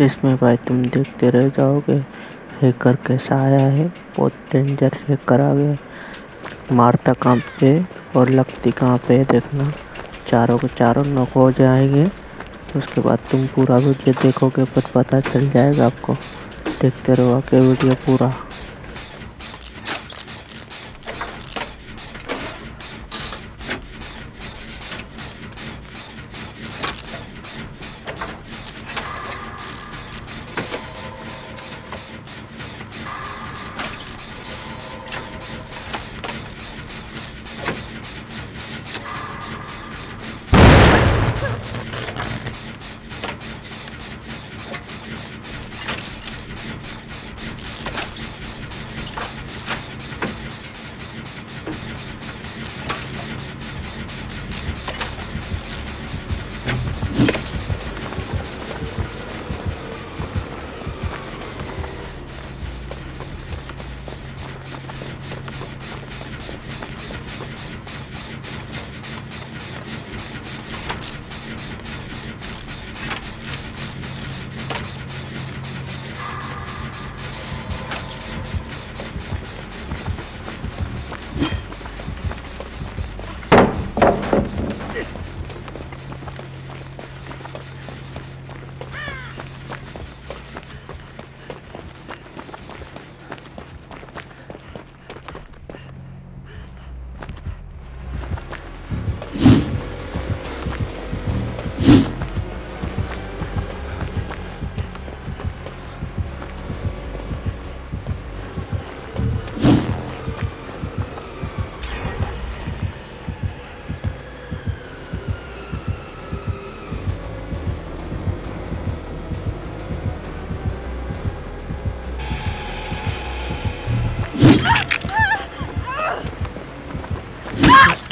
इसमें भाई तुम देखते रह जाओगे। हैकर कैसा आया है, बहुत डेंजर हैकर आ गया। मारता कहाँ पे और लगती कहाँ पे देखना। चारों के चारों नॉक हो जाएँगे। उसके बाद तुम पूरा वीडियो देखोगे पर पता चल जाएगा आपको। देखते रहो आगे वीडियो पूरा।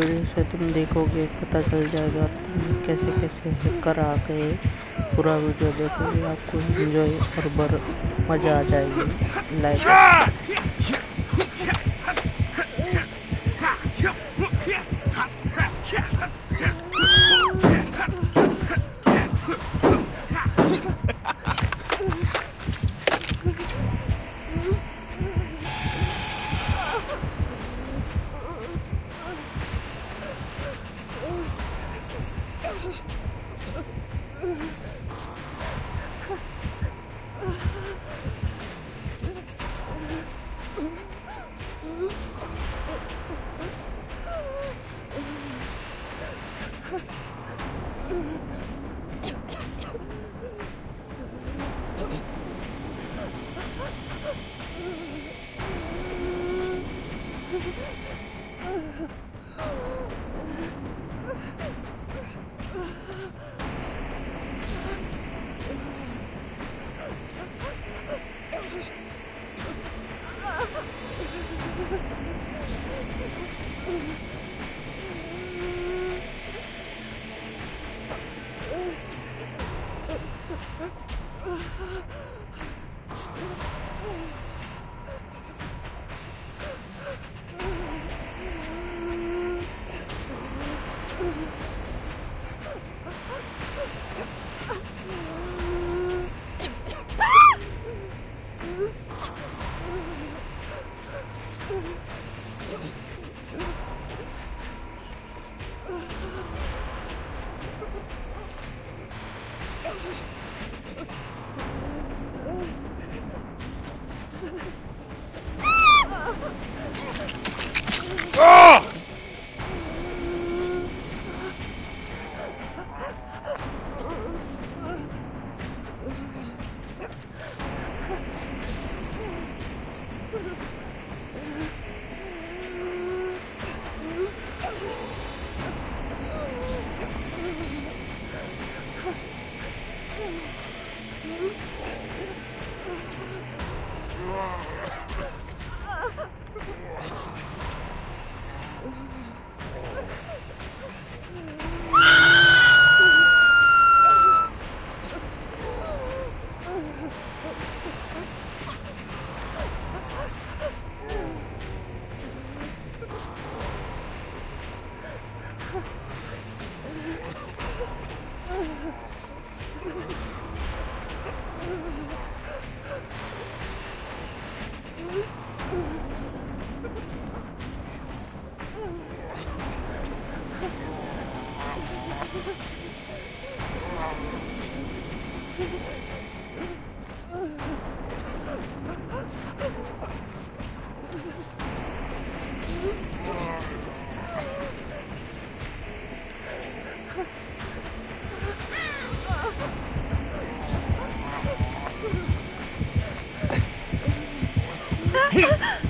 वीडियो से तुम देखोगे, पता चल जाएगा कैसे कैसे हैकर आ गए। पूरा वीडियो देखोगे, आपको एंजॉय और बर, मज़ा आ जाएगी। Like Ha ha ha!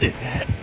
えっ?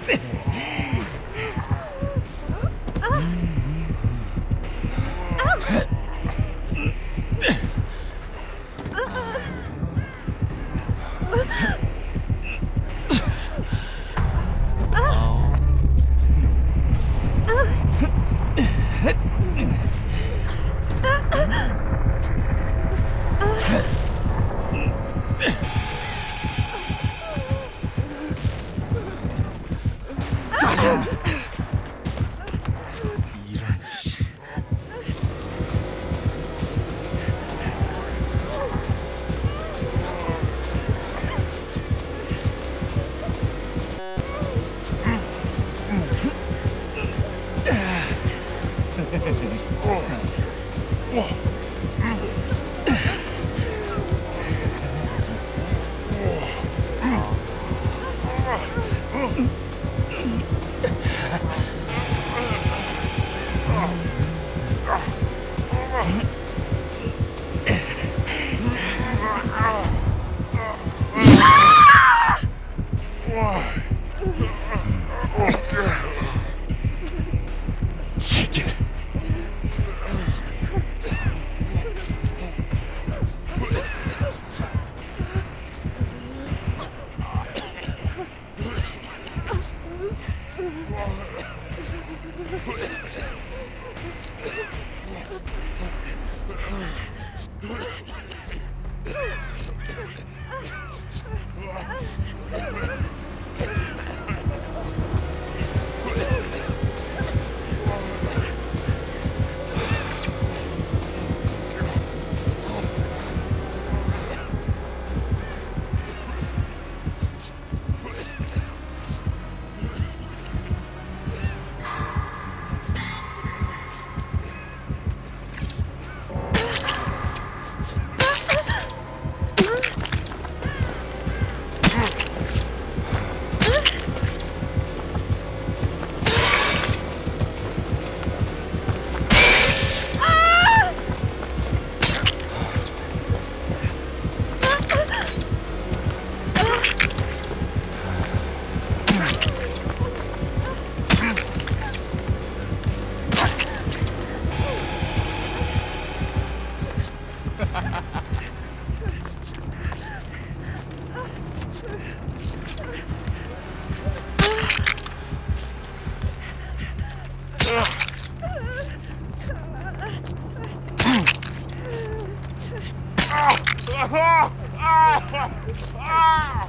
Ah!